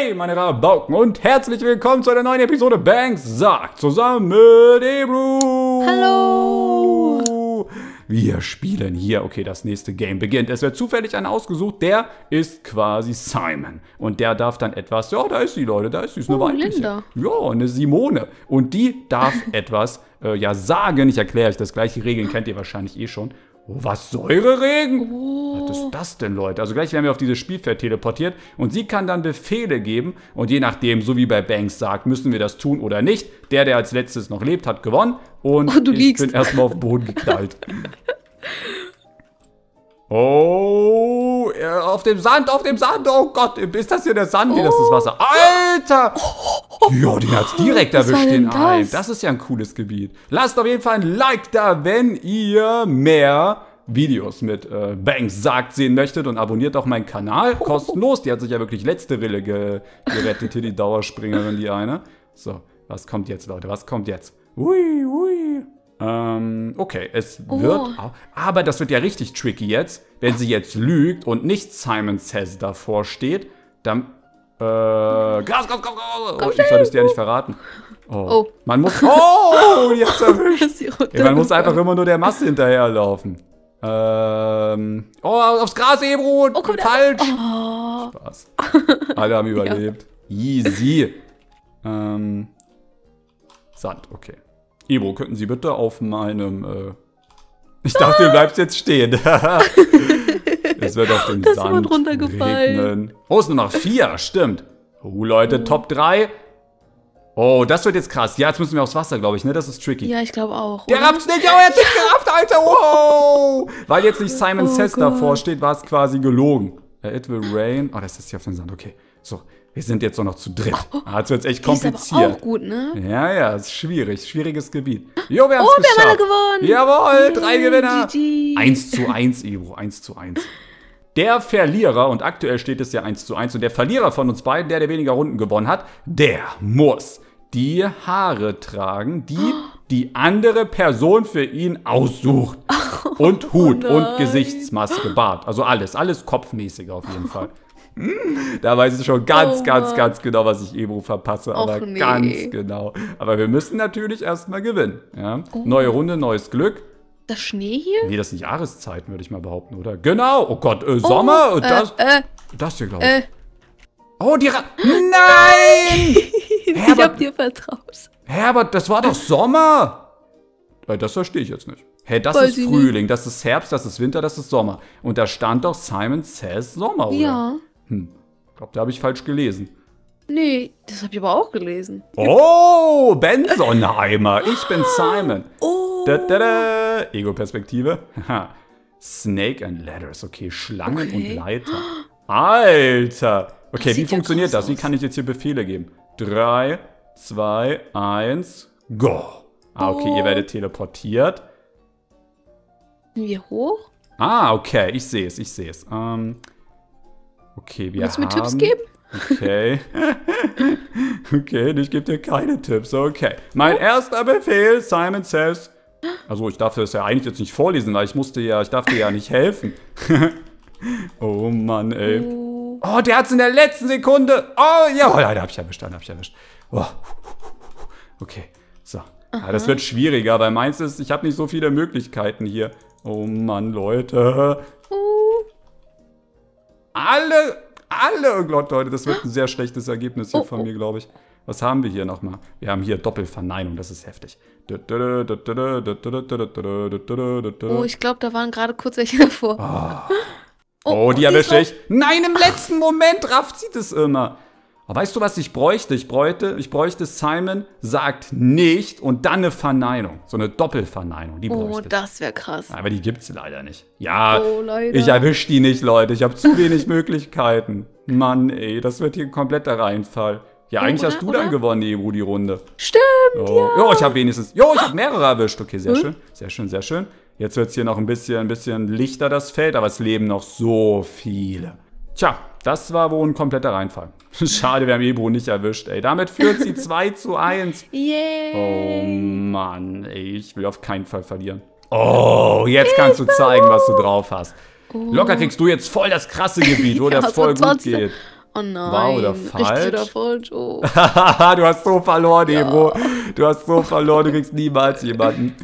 Hey, meine Rabauken und herzlich willkommen zu einer neuen Episode Banks sagt zusammen mit Ebru. Hallo. Wir spielen hier, okay, das nächste Game beginnt. Es wird zufällig einer ausgesucht, der ist quasi Simon. Und der darf dann etwas, ja, da ist sie, Leute, da ist sie, ist eine Oh, weibliche. Linda. Ja, eine Simone. Und die darf etwas, äh, ja, sagen. Ich erkläre euch das gleich, die Regeln kennt ihr wahrscheinlich eh schon. Oh, was, Säureregen? Was ist das denn, Leute? Also gleich werden wir auf dieses Spielfeld teleportiert und sie kann dann Befehle geben und je nachdem, so wie bei Banks sagt, müssen wir das tun oder nicht. Der, der als letztes noch lebt, hat gewonnen und Oh, du ich bin erstmal auf den Boden geknallt. Oh, ja, auf dem Sand, auf dem Sand. Oh Gott, ist das hier der Sand? Nee, das ist Wasser. Alter! Ja, den hat's direkt Was erwischt, den das? Das ist ja ein cooles Gebiet. Lasst auf jeden Fall ein Like da, wenn ihr mehr Videos mit äh, Banks sagt sehen möchtet und abonniert auch meinen Kanal. Kostenlos. Die hat sich ja wirklich letzte Rille ge gerettet, hier die Dauerspringerin, die eine. So, was kommt jetzt, Leute? Was kommt jetzt? Ui, ui. Ähm, okay, es wird. au- Aber das wird ja richtig tricky jetzt. Wenn sie jetzt lügt und nicht Simon Says davor steht, dann. Äh, Gras, Gras, Gras, Gras. Oh, ich soll es dir ja nicht verraten. Oh. Oh. Man muss. Oh, jetzt erwischt. Ist sie Ey, man muss einfach immer nur der Masse hinterherlaufen. Ähm. Oh, aufs Gras, Ebro! Oh, komm. Falsch! Oh, Spaß. Alle haben überlebt. Easy. Ähm. Sand, okay. Ebro, könnten Sie bitte auf meinem. Äh ich dachte, du bleibst jetzt stehen. es wird auf dem Da ist Sand runtergefallen. regnen. Oh, es sind nur noch vier, stimmt. Oh, Leute, Top 3. Oh, das wird jetzt krass. Ja, jetzt müssen wir aufs Wasser, glaube ich, ne? Das ist tricky. ja, ich glaube auch. Der oder? rafft's nicht, oh, er hat's nicht gerafft, Alter, wow! Weil jetzt nicht Simon Oh Says davor steht, war es quasi gelogen. Äh, It will rain. Oh, das ist hier auf dem Sand, okay. So, wir sind jetzt nur noch zu dritt. Ah, jetzt wird's echt Die ist aber kompliziert. auch gut, ne? Ja, ja, ist schwierig, schwieriges Gebiet. Jo, wir haben's Oh, wir geschafft. haben alle gewonnen. Jawohl, drei Yay, Gewinner. GG. 1 zu 1, Ebro, 1 zu 1. Der Verlierer, und aktuell steht es ja 1 zu 1, und der Verlierer von uns beiden, der, der weniger Runden gewonnen hat, der muss die Haare tragen, die die andere Person für ihn aussucht. Und Hut und nein. Gesichtsmaske, Bart. Also alles, alles kopfmäßig auf jeden Fall. Da weiß ich schon ganz, Oh ganz, ganz genau, was ich Ebro verpasse. Aber nee. ganz genau. Aber wir müssen natürlich erstmal gewinnen. Ja? Oh. Neue Runde, neues Glück. Das Schnee hier? Nee, das sind Jahreszeiten, würde ich mal behaupten, oder? Genau. Oh Gott, äh, Sommer. Oh, das, Äh, das hier, glaube ich. äh, Oh, die Ra Nein! ich Herbert, hab dir vertraut. Herbert, das war doch Sommer. Äh, Das verstehe ich jetzt nicht. Hä, das Weiß ist ich Frühling, das ist Herbst, das ist Winter, das ist Sommer. Und da stand doch Simon Says Sommer, oder? Ja. Ich glaube, da habe ich falsch gelesen. Nee, das hab ich aber auch gelesen. Oh, Ben Sonnenheimer. Ich bin Simon. Oh. Da, da, da. Ego-Perspektive. Haha. Snake and Ladders. Okay, Schlangen Okay. und Leiter. Alter. Okay, wie ja funktioniert krass das? Wie kann ich jetzt hier Befehle geben? 3, 2, 1, go. Ah, okay, ihr Oh. werdet teleportiert. Wir hoch? Ah, okay, ich sehe es, ich sehe es. Ähm, okay, wir Willst du haben... mir Tipps geben? Okay. okay, ich gebe dir keine Tipps. Okay. Mein erster Befehl, Simon says. Also ich darf das ja eigentlich jetzt nicht vorlesen, weil ich musste ja, ich darf dir ja nicht helfen. oh Mann, ey. Oh. Oh, der hat's in der letzten Sekunde. Oh, ja, oh, ja, da hab ich erwischt, da hab ich erwischt. Oh. Okay, so. Ja, das wird schwieriger, weil meins ist, ich habe nicht so viele Möglichkeiten hier. Oh Mann, Leute. Oh. Alle, alle, oh Gott, Leute, das wird ein sehr schlechtes Ergebnis hier Oh, von oh. mir, glaube ich. Was haben wir hier nochmal? Wir haben hier Doppelverneinung, das ist heftig. Oh, ich glaube, da waren gerade kurz welche davor. Ah. Oh, Oh, die erwische ich. Nein, im letzten Moment rafft sie das immer. Aber weißt du, was ich bräuchte? Ich bräuchte, ich bräuchte Simon sagt nicht und dann eine Verneinung. So eine Doppelverneinung, die Oh, bräuchte ich. das wäre krass. Aber die gibt's leider nicht. Ja, Oh, leider. ich erwisch die nicht, Leute. Ich habe zu wenig Möglichkeiten. Mann, ey, das wird hier ein kompletter Reinfall. Ja, eigentlich oder? hast du Oder? dann gewonnen, Ebru, die Runde. Stimmt, Oh, ja. jo, ich habe wenigstens. Jo, ich habe mehrere erwischt. Okay, sehr Hm? schön. Sehr schön, sehr schön. Jetzt wird's hier noch ein bisschen, ein bisschen lichter, das Feld, aber es leben noch so viele. Tja, das war wohl ein kompletter Reinfall. Schade, wir haben Ebru nicht erwischt, ey. Damit führt sie 2 zu 1. Oh Yay. Mann, ey, ich will auf keinen Fall verlieren. Oh, jetzt kannst du zeigen, was du drauf hast. Locker kriegst du jetzt voll das krasse Gebiet, wo Ja, der was voll gut 20. geht. Oh nein. Wahr oder falsch? Richtig oder falsch? Oh. du hast so verloren, ja. Ebro. Du hast so verloren, du kriegst niemals jemanden.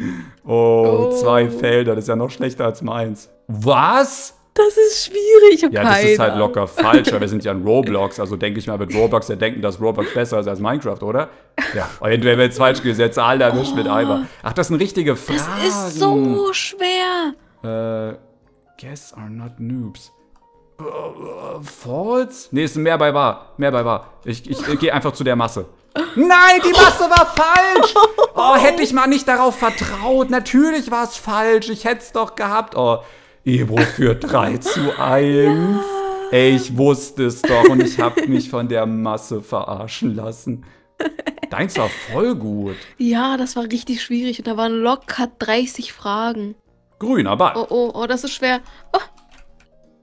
Oh, oh, zwei Felder, das ist ja noch schlechter als meins. Was? Das ist schwierig. Ich ja, das ist halt locker falsch, weil wir sind ja in Roblox. Also denke ich mal, wird Roblox ja denken, dass Roblox besser ist als Minecraft, oder? Ja, entweder wird es falsch gesetzt, alle erwischt oh. mit Eimer. Ach, das sind richtige Fragen. Das ist so schwer. Äh, guess are not noobs. Uh, false? Nee, ist mehr bei wahr. Mehr bei wahr. Ich, ich, ich gehe einfach zu der Masse. Nein, die Masse war falsch. Oh, hätte ich mal nicht darauf vertraut. Natürlich war es falsch. Ich hätte es doch gehabt. Oh, Ebro führt 3 zu 1. Ja. Ey, ich wusste es doch und ich habe mich von der Masse verarschen lassen. Deins war voll gut. Ja, das war richtig schwierig und da waren locker 30 Fragen. Grüner Ball. Oh, oh, oh, das ist schwer. Oh,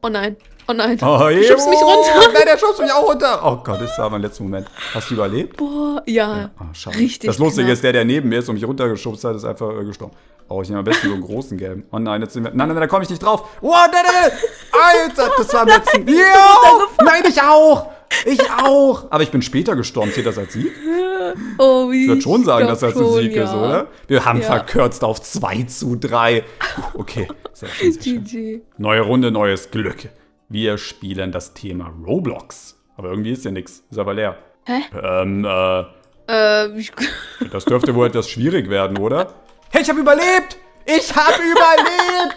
oh nein. Oh nein. Oh, du schubst mich runter. Nein, der schubst mich auch runter. Oh Gott, das war mein letzter Moment. Hast du überlebt? Boah, ja. ja. Oh. Richtig. Das Lustige knapp. ist, der, der neben mir ist und mich runtergeschubst hat, ist einfach äh, gestorben. Oh, ich nehme am besten so einen großen Gelben. Oh nein, jetzt sind wir. Nein, nein, nein, da komme ich nicht drauf. Oh, nein, nein, nein. Alter, das war am letzten. Ja! Nein, ich auch. Ich auch. Aber ich bin später gestorben. Zählt das als Sieg? Oh, wie? Ich würde schon sagen, dass das ein Sieg ja. ist, oder? Wir haben ja. verkürzt auf 2 zu 3. Okay, sehr schön. Sehr schön. Neue Runde, neues Glück. Wir spielen das Thema Roblox. Aber irgendwie ist ja nichts. Ist aber leer. Hä? Ähm, äh. Äh, ich Das dürfte wohl etwas schwierig werden, oder? Hey, ich habe überlebt! Ich habe überlebt!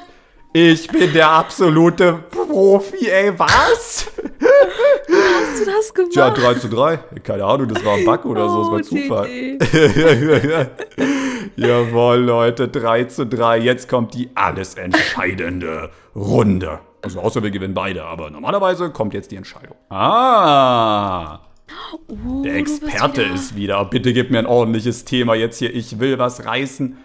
Ich bin der absolute Profi, ey, was? Hast du das gemacht? Tja, 3 zu 3. Keine Ahnung, das war ein Bug oder so, das war oh, Zufall. Jawohl, Leute, 3 zu 3. Jetzt kommt die alles entscheidende Runde. Also außer wir gewinnen beide, aber normalerweise kommt jetzt die Entscheidung. Ah. Oh, der Experte wieder. ist wieder. Bitte gib mir ein ordentliches Thema jetzt hier. Ich will was reißen.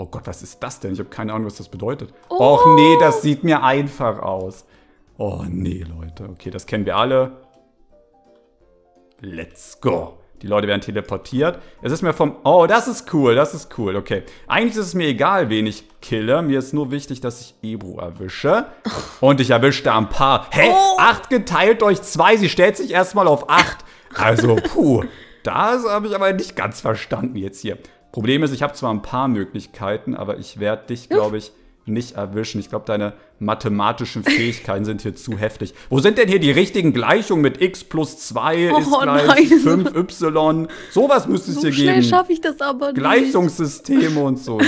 Oh Gott, was ist das denn? Ich habe keine Ahnung, was das bedeutet. Oh. Och nee, das sieht mir einfach aus. Oh nee, Leute. Okay, das kennen wir alle. Let's go. Die Leute werden teleportiert. Es ist mir vom... Oh, das ist cool, das ist cool. Okay. Eigentlich ist es mir egal, wen ich kille. Mir ist nur wichtig, dass ich Ebru erwische. Und ich erwische da ein paar. Hä? Oh. 8 geteilt durch 2. Sie stellt sich erstmal auf 8. Also, puh. Das habe ich aber nicht ganz verstanden jetzt hier. Problem ist, ich habe zwar ein paar Möglichkeiten, aber ich werde dich, glaube ich, nicht erwischen. Ich glaube, deine mathematischen Fähigkeiten sind hier zu heftig. Wo sind denn hier die richtigen Gleichungen mit x plus 2 oh, ist gleich nein. 5y? Sowas müsste es so hier schnell geben. schaffe ich das aber nicht. Gleichungssysteme und so.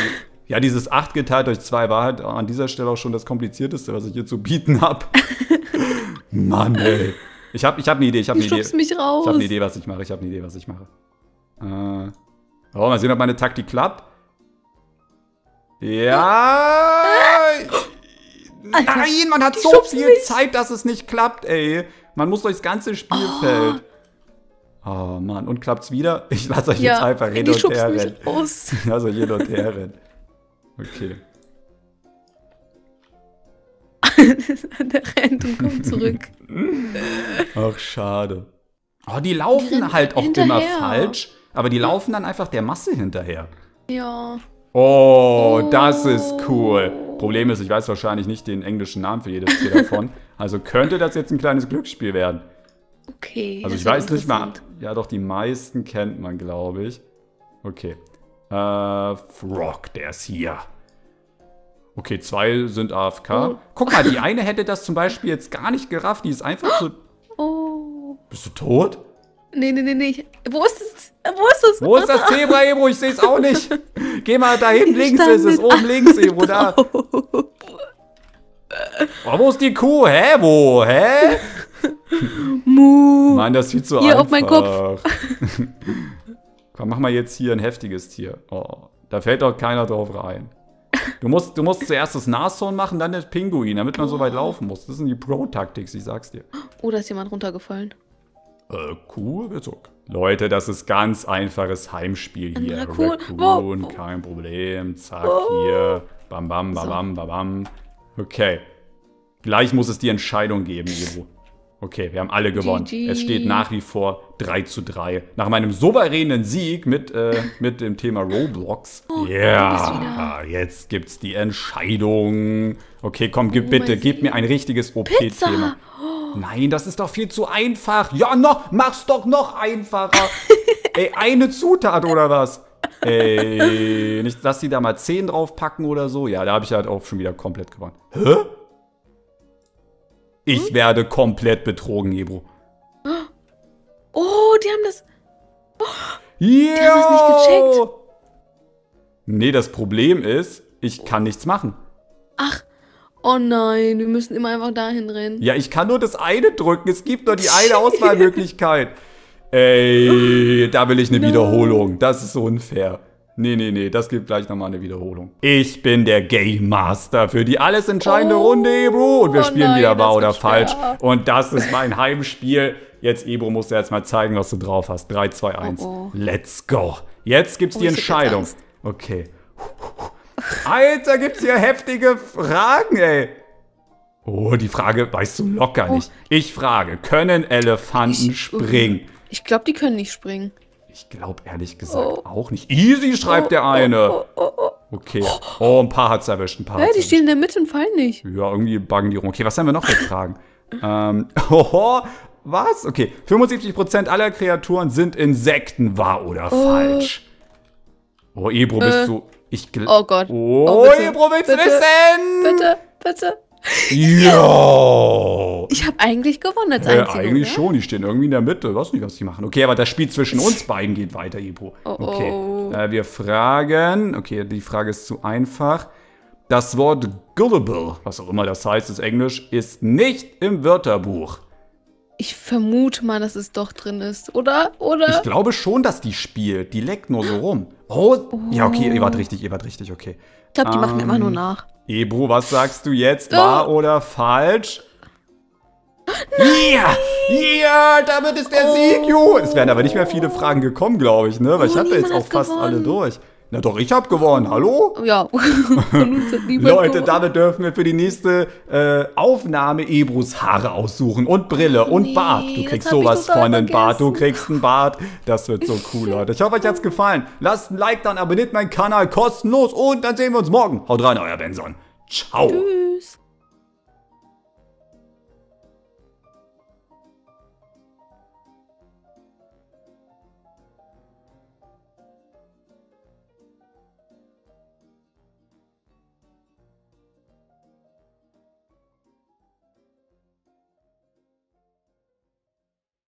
Ja, dieses 8 geteilt durch 2 war halt an dieser Stelle auch schon das Komplizierteste, was ich hier zu bieten habe. Mann, ey. Ich habe ich hab eine Idee, ich habe eine Idee. mich raus. Ich habe eine Idee, was ich mache. Ich habe eine Idee, was ich mache. Äh, oh, mal sehen, ob meine Taktik klappt. Ja. Alter, Nein, man hat so viel mich. Zeit, dass es nicht klappt, ey. Man muss durchs ganze Spielfeld. Oh, oh Mann, und klappt's wieder? Ich lasse euch ja, jetzt einfach hin und her rennen. Ich lasse euch hin und her rennen. Okay. Der rennt und kommt zurück. Ach, schade. Oh, die laufen halt auch hinterher. immer falsch, aber die laufen dann einfach der Masse hinterher. Ja. Oh, oh, das ist cool. Problem ist, ich weiß wahrscheinlich nicht den englischen Namen für jedes Tier davon. Also könnte das jetzt ein kleines Glücksspiel werden. Okay. Also ich weiß nicht mal. Ja, doch, die meisten kennt man, glaube ich. Okay. Äh, Frog, der ist hier. Okay, zwei sind AFK. Oh. Guck mal, die eine hätte das zum Beispiel jetzt gar nicht gerafft. Die ist einfach so. Oh. Bist du tot? Nee, nee, nee, nee. Wo ist es? Wo ist es? Wo ist das Zebra, Ebro? Ich sehe es auch nicht. Geh mal dahin, links ist es. Oben links, Ebro, da. Oh, wo ist die Kuh? Hä? Wo? Hä? Mu. Mann, das sieht so hier einfach. auf meinen Kopf. Komm, mach mal jetzt hier ein heftiges Tier. Oh, da fällt doch keiner drauf rein. Du musst, du musst zuerst das Nashorn machen, dann das Pinguin, damit man oh. so weit laufen muss. Das sind die Pro-Taktiks, ich sag's dir. Oh, da ist jemand runtergefallen. Äh, Kuh wird zurück. Leute, das ist ganz einfaches Heimspiel hier. Ein Raccoon, Raccoon kein Problem. Zack, oh. hier. Bam, bam, bam, bam, bam, bam. Okay. Gleich muss es die Entscheidung geben, Ivo. Okay, wir haben alle gewonnen. GG. Es steht nach wie vor 3 zu 3. Nach meinem souveränen Sieg mit, äh, mit dem Thema Roblox. Oh, ja, yeah. jetzt gibt's die Entscheidung. Okay, komm, gib, oh bitte, gib mir ein richtiges OP-Thema. Nein, das ist doch viel zu einfach. Ja, noch, mach's doch noch einfacher. Ey, eine Zutat oder was? Ey, nicht, dass die da mal 10 draufpacken oder so. Ja, da habe ich halt auch schon wieder komplett gewonnen. Hä? Ich hm? werde komplett betrogen, Ebro. Oh, die haben das. Oh, yeah. Die haben das nicht gecheckt. Nee, das Problem ist, ich kann nichts machen. Ach, oh nein, wir müssen immer einfach dahin rennen. Ja, ich kann nur das eine drücken. Es gibt nur die eine Auswahlmöglichkeit. Ey, da will ich eine no. Wiederholung. Das ist unfair. Nee, nee, nee, das gibt gleich nochmal eine Wiederholung. Ich bin der Game Master für die alles entscheidende oh, Runde, Ebro. Und wir oh spielen nein, wieder wahr oder falsch. Und das ist mein Heimspiel. Jetzt, Ebro, musst du jetzt mal zeigen, was du drauf hast. 3, 2, 1. Oh, oh. Let's go. Jetzt gibt's oh, die Entscheidung. Okay. Alter, gibt's hier heftige Fragen, ey. Oh, die Frage weißt du locker oh. nicht. Ich frage, können Elefanten ich, springen? Ich glaube, die können nicht springen. Ich glaube ehrlich gesagt oh. auch nicht. Easy schreibt oh, der eine. Oh, oh, oh, okay. Oh, ein paar hat's erwischt. Ein paar ja, die stehen in der Mitte und fallen nicht. Ja, irgendwie buggen die rum. Okay, was haben wir noch für Fragen? ähm, oh, was? Okay. 75% aller Kreaturen sind Insekten, wahr oder falsch? Oh, Ebro, bist äh. du. Ich Oh Gott. Oh, oh Ebro, willst du wissen? Bitte, bitte. Ja. Ich habe eigentlich gewonnen als Einziger. Ja, eigentlich oder? schon. Die stehen irgendwie in der Mitte. Weiß nicht, was die machen. Okay, aber das Spiel zwischen uns beiden geht weiter, Ebro. Oh, okay. Oh. Äh, wir fragen. Okay, die Frage ist zu einfach. Das Wort gullible, was auch immer das heißt, ist Englisch, ist nicht im Wörterbuch. Ich vermute mal, dass es doch drin ist, oder? Oder? Ich glaube schon, dass die spielt. Die leckt nur so rum. Oh, oh. ja, okay, ihr wart richtig, ihr wart richtig, okay. Ich glaube, die ähm, machen immer nur nach. Ebru, was sagst du jetzt? Wahr oh. oder falsch? Ja, ja, damit ist der oh. Sieg, Ju. Es wären aber nicht mehr viele Fragen gekommen, glaube ich, ne? Weil oh, ich hatte jetzt auch fast gewonnen. alle durch. Na doch, ich habe gewonnen. Hallo? Ja. Leute, damit dürfen wir für die nächste äh, Aufnahme Ebrus Haare aussuchen und Brille und nee, Bart. Du kriegst sowas von einem Bart. Du kriegst einen Bart. Das wird so cool, Leute. Ich hoffe, euch hat's gefallen. Lasst ein Like dann, abonniert meinen Kanal kostenlos und dann sehen wir uns morgen. Haut rein, euer Benson. Ciao. Tschüss.